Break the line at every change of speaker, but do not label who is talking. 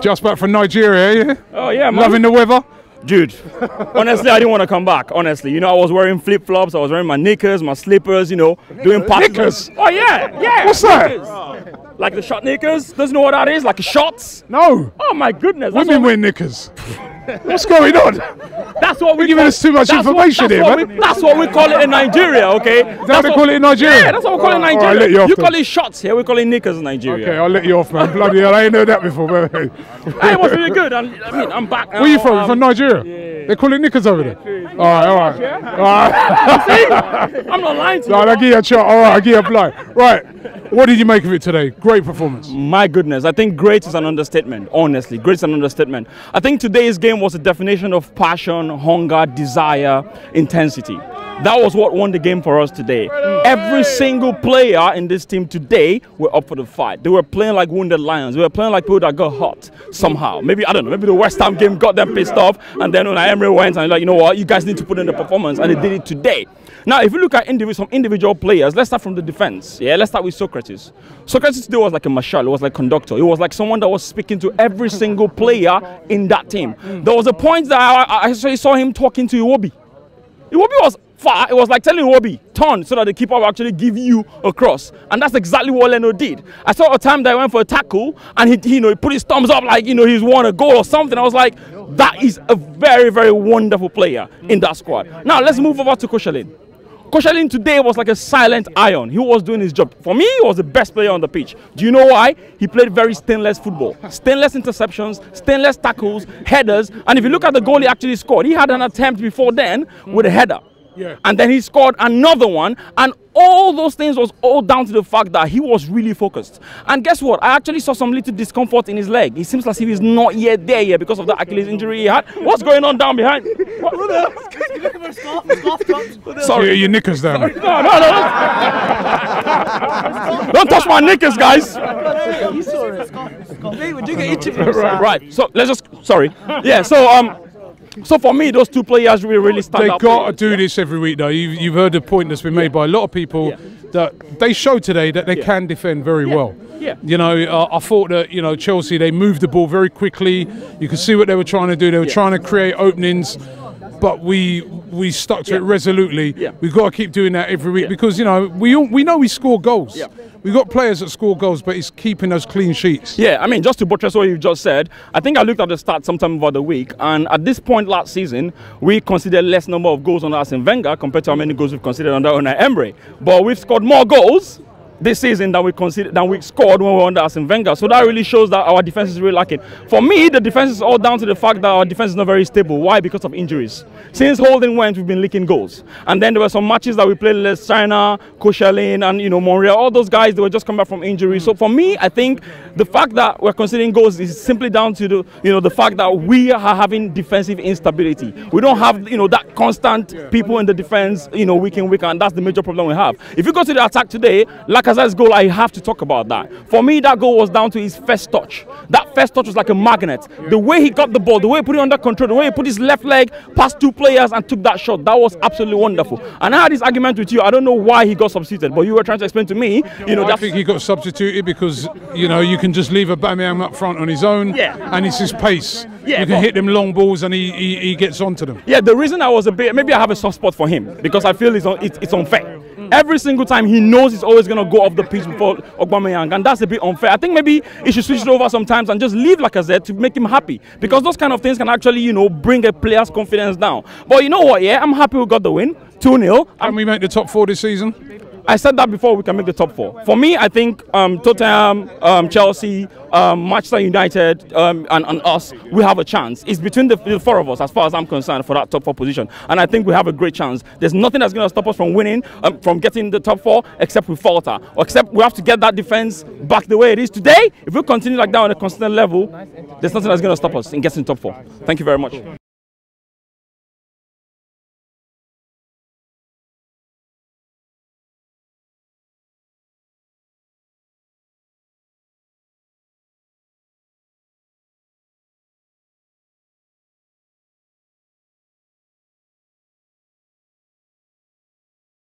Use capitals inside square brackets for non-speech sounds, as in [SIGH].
Just back from Nigeria, yeah?
Oh yeah, man.
Loving the weather?
Dude, honestly, I didn't want to come back. Honestly, you know, I was wearing flip flops, I was wearing my knickers, my slippers, you know, doing parties.
Knickers?
Oh yeah, yeah.
What's that?
Knickers. Like the short knickers. Doesn't know what that is? Like shorts.
No.
Oh my goodness.
Women wear knickers. What's going on?
that's what we
You're giving us too much
that's what-
information
that's
here,
what
man.
we- that's what we call it in Nigeria, okay?
Is that what they call it in Nigeria?
Yeah, that's what we call it in Nigeria.
Let you off then.
call it shorts here, we call it knickers in Nigeria.
Okay, I'll let you off, man. Bloody hell, I ain't heard that before. [LAUGHS]
Hey, it was [LAUGHS] really good. And, I mean, I'm back.
Where are you from?
Um,
from Nigeria? They call it knickers over there. All right, all right. All right. [LAUGHS] [LAUGHS]
I'm not lying to you.
No, I'll give you a shot. All right, I'll give you a blind. Right. What did you make of it today? Great performance.
My goodness, I think great is an understatement. Honestly, great is an understatement. I think today's game was a definition of passion, hunger, desire, intensity. That was what won the game for us today. Every single player in this team today were up for the fight. They were playing like wounded lions. They were playing like people that got hot somehow. Maybe I don't know. Maybe the West Ham game got them pissed off, and then when Emery went and like, you know what, you guys need to put in the performance, and they did it today. Now, if you look at individual, some individual players, let's start from the defense. Yeah, let's start with Sokratis. Sokratis today was like a marshal. It was like conductor. It was like someone that was speaking to every single player in that team. There was a point that I, I actually saw him talking to Iwobi. Iwobi was far. It was like telling Iwobi, turn so that the keeper will actually give you a cross. And that's exactly what Leno did. I saw a time that he went for a tackle and he, you know, he put his thumbs up like, you know, he's won a goal or something. I was like, that is a very, very wonderful player in that squad. Now, let's move over to Koscielny. Koscielny today was like a silent iron. He was doing his job. For me, he was the best player on the pitch. Do you know why? He played very stainless football. Stainless interceptions, stainless tackles, headers. And if you look at the goal he actually scored, he had an attempt before then with a header.
Yeah.
And then he scored another one. And all those things was all down to the fact that he was really focused. And guess what? I actually saw some little discomfort in his leg. It seems as if he's not yet there yet because of the Achilles injury he had. What's going on down behind? [LAUGHS]
Sorry, [LAUGHS]
Sorry.
your knickers down.
No, no, no. [LAUGHS] Don't touch my knickers, guys.
Mate, we do get interviews.
Right. So let's just sorry. Yeah. So um. So for me, those two players really, really stand
They
out.
got to do this every week, though. You've, you've heard the point that's been made by a lot of people
Yeah.
that they showed today that they can defend very well.
Yeah.
You know, uh, I thought that you know Chelsea they moved the ball very quickly. You could see what they were trying to do. They were
Yeah.
trying to create openings, but we we stuck to it resolutely.
Yeah.
We've got to keep doing that every week
Yeah.
because you know we all, we know we score goals.
Yeah.
We've got players that score goals, but it's keeping those clean sheets.
Yeah, I mean, just to buttress what you just said, I think I looked at the stats sometime over the week, and at this point last season, we considered less number of goals under Arsene Wenger compared to how many goals we've considered under Unai Emery. But we've scored more goals this season than we considered than we scored when we were under Arsene Wenger. So that really shows that our defense is really lacking. For me, the defense is all down to the fact that our defense is not very stable. Why? Because of injuries. Since Holding went, we've been leaking goals. And then there were some matches that we played Les China, Koscielny, and you know Monreal. All those guys they were just coming back from injury. So for me, I think the fact that we're considering goals is simply down to the you know the fact that we are having defensive instability. We don't have you know that constant people in the defense you know week in week and that's the major problem we have. If you go to the attack today, Lacazette's goal, I have to talk about that. For me, that goal was down to his first touch. That first touch was like a magnet. The way he got the ball, the way he put it under control, the way he put his left leg past two players and took that shot, that was absolutely wonderful. And I had this argument with you. I don't know why he got substituted, but you were trying to explain to me, you know,
I
that's
think he got substituted because you know you can just leave Aubameyang up front on his own,
Yeah.
and it's his pace.
Yeah,
you can hit them long balls, and he, he, he gets onto them.
Yeah, the reason I was a bit maybe I have a soft spot for him because I feel it's it's, it's unfair. Every single time he knows he's always gonna go off the pitch before Aubameyang, and that's a bit unfair. I think maybe he should switch it over sometimes and just leave Lacazette to make him happy because those kind of things can actually you know bring a player's confidence down. But you know what? Yeah, I'm happy we got the win, two 0
Can we make the top four this season?
I said that before we can make the top four. For me, I think um, Tottenham, um, Chelsea, um, Manchester United, um, and, and us, we have a chance. It's between the, the four of us, as far as I'm concerned, for that top four position. And I think we have a great chance. There's nothing that's going to stop us from winning, um, from getting the top four, except we falter. Or except we have to get that defense back the way it is today. If we continue like that on a constant level, there's nothing that's going to stop us in getting top four. Thank you very much.